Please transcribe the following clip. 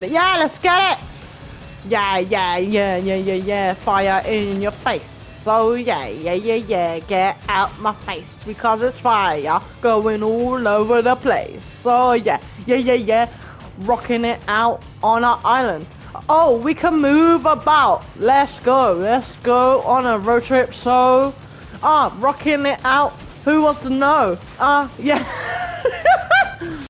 Yeah, let's get it. Yeah, yeah, yeah, yeah, yeah, yeah. Fire in your face. So yeah, yeah, yeah, yeah. Get out my face because it's fire going all over the place. So yeah, yeah, yeah, yeah. Rocking it out on our island. Oh, we can move about. Let's go. Let's go on a road trip. So, ah, rocking it out. Who wants to know? Ah, uh, yeah.